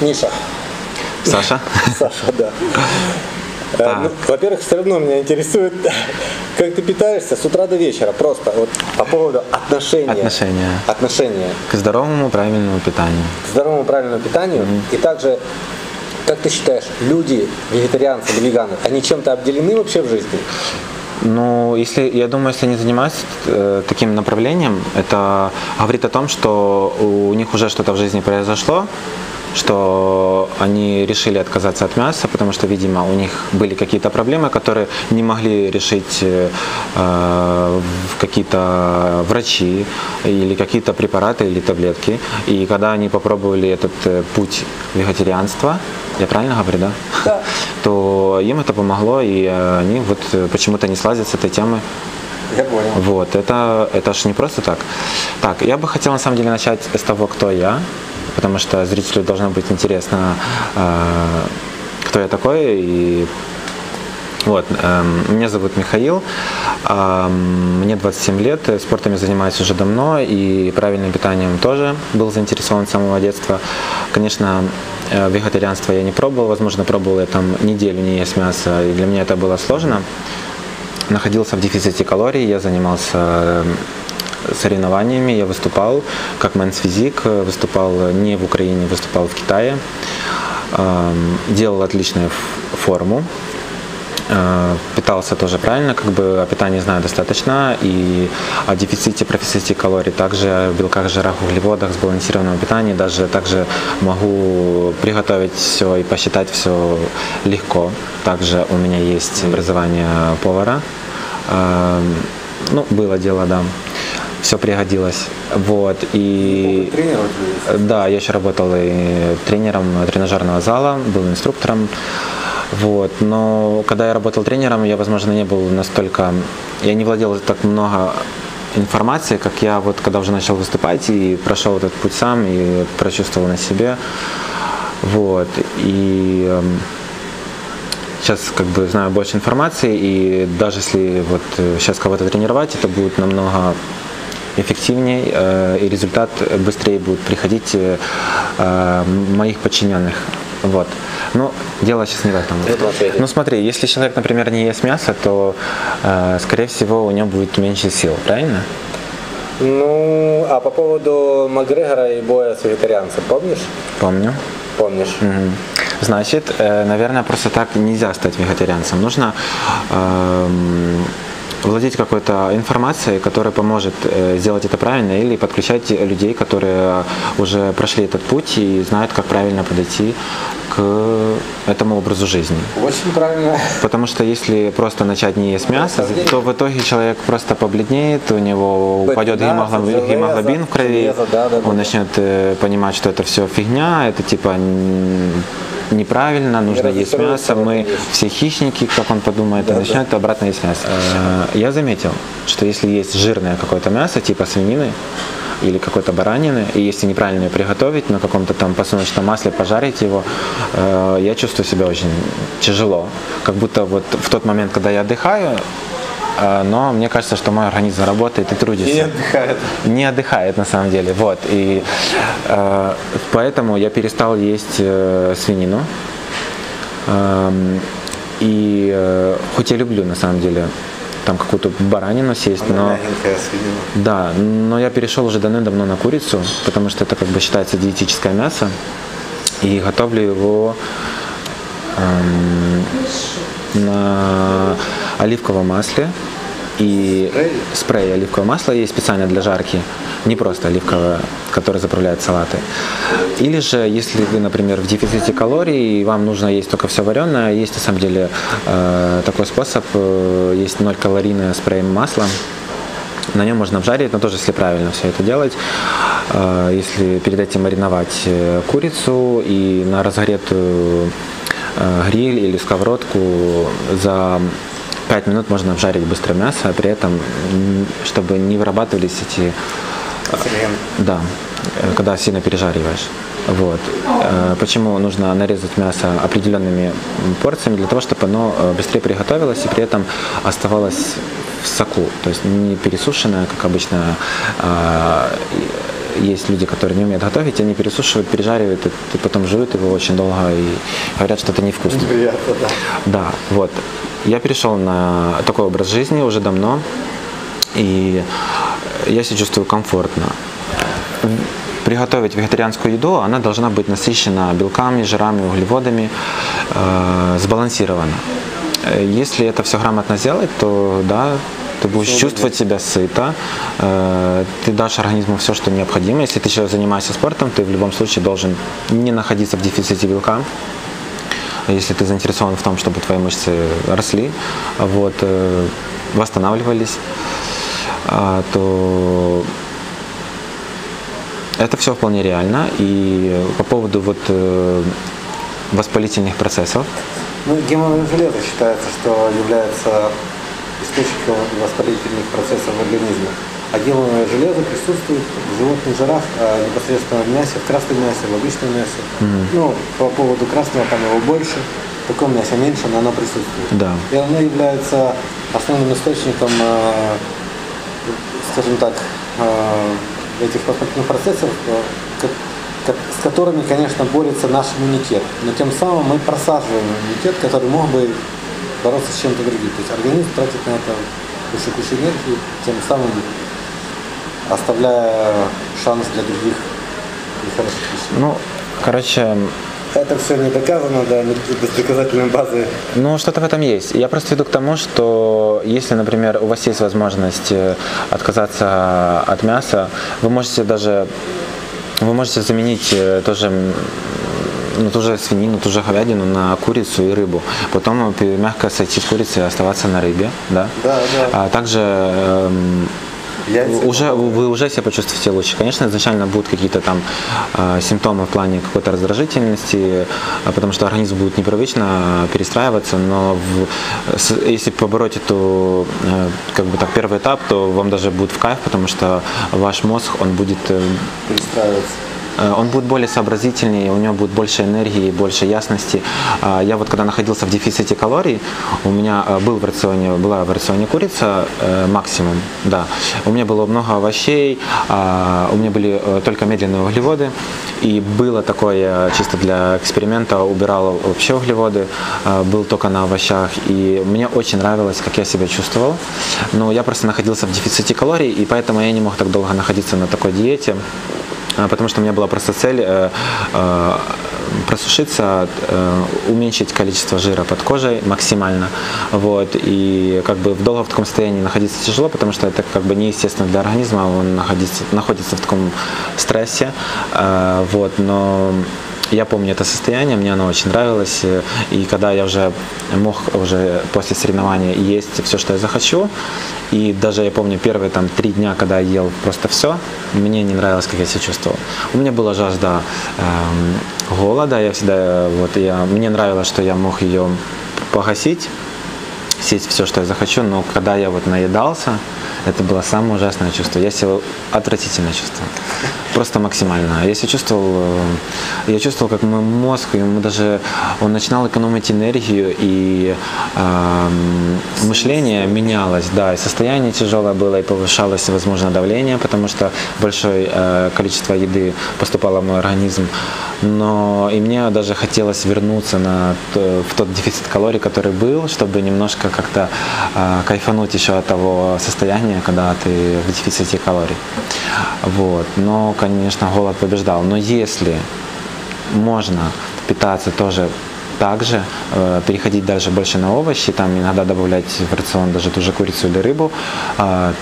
Миша. Саша? Саша, да. Э, ну, во-первых, все равно меня интересует, как ты питаешься с утра до вечера, просто вот по поводу отношения. Отношения. Отношения. К здоровому правильному питанию. К здоровому правильному питанию. И также, как ты считаешь, люди, вегетарианцы или веганы, они чем-то обделены вообще в жизни? Ну, если, я думаю, если они занимаются э, таким направлением, это говорит о том, что у них уже что-то в жизни произошло, что они решили отказаться от мяса, потому что, видимо, у них были какие-то проблемы, которые не могли решить э, какие-то врачи или какие-то препараты или таблетки. И когда они попробовали этот э, путь вегетарианства, я правильно говорю, да? Да. То им это помогло, и они вот почему-то не слазят с этой темы. Я понял. Вот, это, это ж не просто так. Так, я бы хотел на самом деле начать с того, кто я, потому что зрителю должно быть интересно, э, кто я такой и вот, эм, меня зовут Михаил, эм, мне 27 лет, спортом я занимаюсь уже давно и правильным питанием тоже был заинтересован с самого детства. Конечно, э, вегетарианство я не пробовал, возможно, пробовал я там неделю не есть мясо, и для меня это было сложно. Находился в дефиците калорий, я занимался соревнованиями, я выступал как мэнс физик, выступал не в Украине, выступал в Китае, эм, делал отличную форму, Э, питался тоже правильно, как бы о питании знаю достаточно, и о дефиците, профиците калорий, также о белках, жирах, углеводах, сбалансированном питании, даже также могу приготовить все и посчитать все легко. Также у меня есть образование повара, э, ну, было дело, да все пригодилось. Вот. И да, я еще работал и тренером тренажерного зала, был инструктором. Вот. Но когда я работал тренером, я, возможно, не был настолько... Я не владел так много информации, как я вот когда уже начал выступать и прошел этот путь сам и прочувствовал на себе. Вот. И сейчас эм, как бы знаю больше информации, и даже если вот сейчас э, кого-то тренировать, это будет намного эффективнее, э, и результат быстрее будет приходить э, моих подчиненных. Вот. Но дело сейчас не в этом. Ну смотри, если человек, например, не ест мясо, то, э, скорее всего, у него будет меньше сил, правильно? Ну, а по поводу Макгрегора и боя с вегетарианцем, помнишь? Помню. Помнишь. Угу. Значит, э, наверное, просто так нельзя стать вегетарианцем. Нужно э, владеть какой-то информацией, которая поможет э, сделать это правильно, или подключать людей, которые уже прошли этот путь и знают, как правильно подойти к этому образу жизни. Очень правильно. Потому что если просто начать не есть мясо, то в итоге человек просто побледнеет, у него упадет гемоглобин, гемоглобин в крови, он начнет э, понимать, что это все фигня, это типа неправильно, нужно есть мясо, мы все хищники, как он подумает, да, и начнет да. обратно есть мясо. Э, я заметил, что если есть жирное какое-то мясо, типа свинины, или какой-то баранины, и если неправильно ее приготовить, на каком-то там подсолнечном масле пожарить его, э, я чувствую себя очень тяжело. Как будто вот в тот момент, когда я отдыхаю, но мне кажется, что мой организм работает и трудится. И не отдыхает. Не отдыхает на самом деле. Вот. И э, поэтому я перестал есть э, свинину. Э, и э, хоть я люблю на самом деле там какую-то баранину съесть, но... Да, но я перешел уже давно-давно на курицу, потому что это как бы считается диетическое мясо, и готовлю его эм, на оливковом масле, и спрей? оливкового масла есть специально для жарки, не просто оливковое, которое заправляет салаты. Или же, если вы, например, в дефиците калорий, и вам нужно есть только все вареное, есть на самом деле э, такой способ, э, есть 0 калорийное спрей масла, на нем можно обжарить, но тоже если правильно все это делать. Э, если перед этим мариновать э, курицу и на разогретую э, гриль или сковородку за 5 минут можно обжарить быстро мясо, а при этом, чтобы не вырабатывались эти... Да, э, когда сильно пережариваешь. Вот. Э, почему нужно нарезать мясо определенными порциями? Для того, чтобы оно э, быстрее приготовилось и при этом оставалось в соку. То есть не пересушенное, как обычно есть люди, которые не умеют готовить, они пересушивают, пережаривают, и потом жуют его очень долго и говорят, что это невкусно. Неприятно, да. Да, вот. Я перешел на такой образ жизни уже давно, и я себя чувствую комфортно. Приготовить вегетарианскую еду, она должна быть насыщена белками, жирами, углеводами, э, сбалансирована. Если это все грамотно сделать, то да, ты будешь все чувствовать себя сыто, э, ты дашь организму все, что необходимо. Если ты сейчас занимаешься спортом, ты в любом случае должен не находиться в дефиците белка, если ты заинтересован в том, чтобы твои мышцы росли, вот, э, восстанавливались, а, то это все вполне реально. И по поводу вот э, воспалительных процессов. Ну, гемовое железо считается, что является источником воспалительных процессов в организме. Геловое железо присутствует в животных жирах, а непосредственно в мясе, в красном мясе, в обычном мясе. Mm-hmm. Ну, по поводу красного там его больше, в таком мясе меньше, но оно присутствует. Да. И оно является основным источником, э, скажем так, э, этих воспалительных процессов, э, с которыми, конечно, борется наш иммунитет. Но тем самым мы просаживаем иммунитет, который мог бы бороться с чем-то другим. То есть организм тратит на это кучу кучу энергии, тем самым оставляя шанс для других. Ну, короче, это все не доказано, да, без доказательной базы. Ну, что-то в этом есть. Я просто веду к тому, что если, например, у вас есть возможность э, отказаться от мяса, вы можете даже вы можете заменить э, тоже ну, ту же свинину, ту же говядину на курицу и рыбу. Потом мягко сойти с курицы и оставаться на рыбе. Да? Да, да. А также эм, уже, вы уже себя почувствуете лучше. Конечно, изначально будут какие-то там э, симптомы в плане какой-то раздражительности, а потому что организм будет непривычно перестраиваться, но в, с, если побороть эту, э, как бы так, первый этап, то вам даже будет в кайф, потому что ваш мозг, он будет... Э, перестраиваться он будет более сообразительнее, у него будет больше энергии, больше ясности. А, я вот когда находился в дефиците калорий, у меня э, был в рационе, была в рационе курица э, максимум, да. У меня было много овощей, а, у меня были только медленные углеводы. И было такое, чисто для эксперимента, убирал вообще углеводы, был только на овощах. И мне очень нравилось, как я себя чувствовал. Но я просто находился в дефиците калорий, и поэтому я не мог так долго находиться на такой диете. А, потому что у меня была просто цель э, э, просушиться, э, уменьшить количество жира под кожей максимально. Вот. И как бы долго в таком состоянии находиться тяжело, потому что это как бы неестественно для организма, он находится, находится в таком стрессе. Вот. Но я помню это состояние, мне оно очень нравилось. И когда я уже мог уже после соревнования есть все, что я захочу, и даже я помню первые там три дня, когда я ел просто все, мне не нравилось, как я себя чувствовал. У меня была жажда э, голода, я всегда, вот, я, мне нравилось, что я мог ее погасить, съесть все, что я захочу, но когда я вот наедался, это было самое ужасное чувство. Я себя отвратительно чувствовал. Просто максимально. Я себя чувствовал, э, я чувствовал, как мой мозг, ему даже, он начинал экономить энергию, и э, мышление менялось, да, и состояние тяжелое было, и повышалось, возможно, давление, потому что большое э, количество еды поступало в мой организм. Но и мне даже хотелось вернуться на, в тот дефицит калорий, который был, чтобы немножко как-то э, кайфануть еще от того состояния, когда ты в дефиците калорий. Вот. Но, конечно, голод побеждал. Но если можно питаться тоже также э, переходить даже больше на овощи, там иногда добавлять в рацион даже ту же курицу или рыбу, э,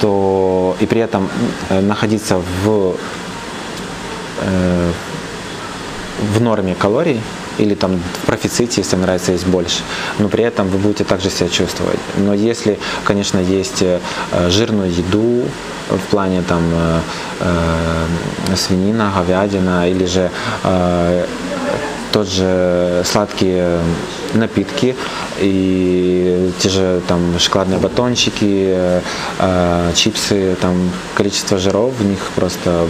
то и при этом э, находиться в э, в норме калорий, или там в профиците, если нравится есть больше, но при этом вы будете также себя чувствовать. Но если, конечно, есть э, жирную еду в плане там э, э, свинина, говядина или же тот же сладкие напитки и те же там шоколадные батончики, э, чипсы, там количество жиров в них просто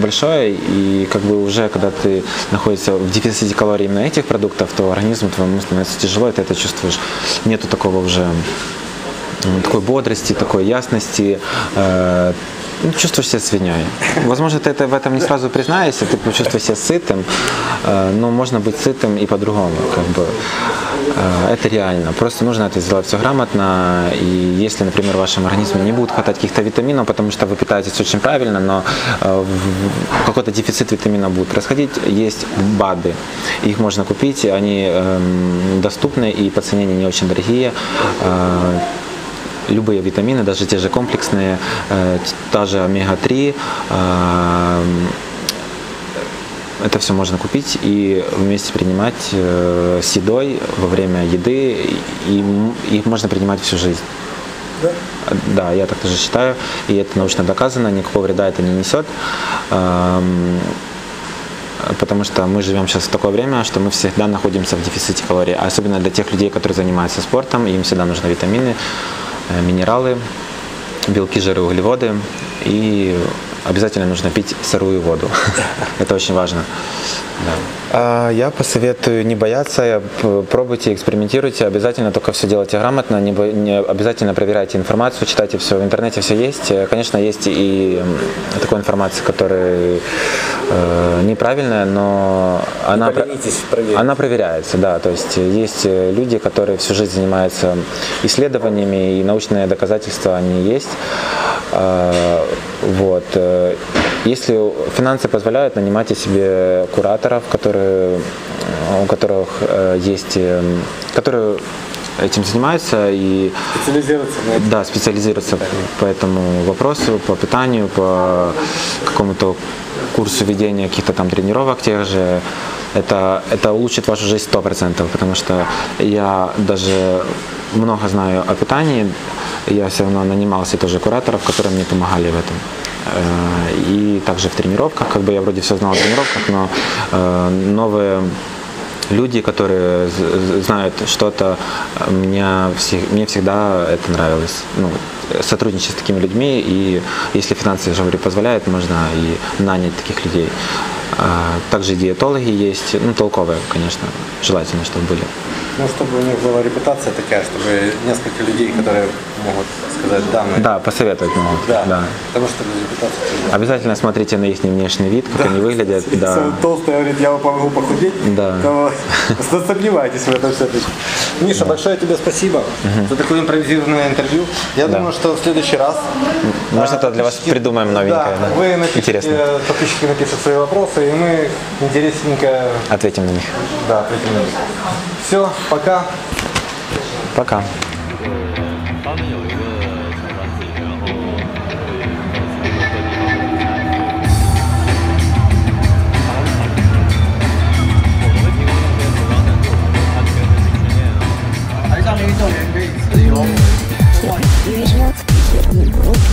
большое, и как бы уже когда ты находишься в дефиците калорий именно этих продуктов, то организму твоему становится тяжело, и ты это чувствуешь. Нету такого уже такой бодрости, такой ясности, э, ну, чувствуешь себя свиньей. Возможно, ты это, в этом не сразу признаешься, ты почувствуешь себя сытым, э, но можно быть сытым и по-другому. Как бы. Э, это реально. Просто нужно это сделать все грамотно. И если, например, в вашем организме не будет хватать каких-то витаминов, потому что вы питаетесь очень правильно, но э, какой-то дефицит витаминов будет происходить, есть БАДы. Их можно купить, они эм, доступны и по цене не очень дорогие любые витамины, даже те же комплексные, э, та же омега-3, э, это все можно купить и вместе принимать э, с едой во время еды, и их можно принимать всю жизнь. Да? Да, я так тоже считаю, и это научно доказано, никакого вреда это не несет эм, потому что мы живем сейчас в такое время, что мы всегда находимся в дефиците калорий, особенно для тех людей, которые занимаются спортом, им всегда нужны витамины, минералы, белки, жиры, углеводы и обязательно нужно пить сырую воду. Это очень важно. Да. А, я посоветую не бояться, пробуйте, экспериментируйте, обязательно только все делайте грамотно, не, не обязательно проверяйте информацию, читайте все, в интернете все есть. Конечно, есть и такой информация, которая э, неправильная, но она, она проверяется, да, то есть есть люди, которые всю жизнь занимаются исследованиями, и научные доказательства они есть. А, вот. Э, если финансы позволяют, нанимайте себе кураторов, которые, у которых э, есть, э, которые этим занимаются и специализируются на этом. Да, специализируются по этому вопросу, по питанию, по какому-то курсу ведения каких-то там тренировок тех же. Это, это улучшит вашу жизнь сто процентов, потому что я даже много знаю о питании, я все равно нанимался тоже кураторов, которые мне помогали в этом. Э, и также в тренировках, как бы я вроде все знал о тренировках, но э, новые люди, которые знают что-то, мне, мне всегда это нравилось. Ну, сотрудничать с такими людьми, и если финансы, я говорю, позволяют, можно и нанять таких людей. А, также диетологи есть, ну, толковые, конечно, желательно, чтобы были. Ну, чтобы у них была репутация такая, чтобы несколько людей, которые могут сказать, да, мы... Да, посоветовать могут. Да, да. потому что репутация... Обязательно смотрите на их внешний вид, как да. они выглядят. Если да. толстый говорит, я помогу похудеть, да. то сомневайтесь в этом все-таки. Миша, да. большое тебе спасибо угу. за такое импровизированное интервью. Я да. думаю, что в следующий раз... Может, это для вас придумаем новенькое. Да, да. вы напишите, Интересно. подписчики напишут свои вопросы, и мы интересненько... Ответим на них. Да, ответим на них. Все, пока. Пока. It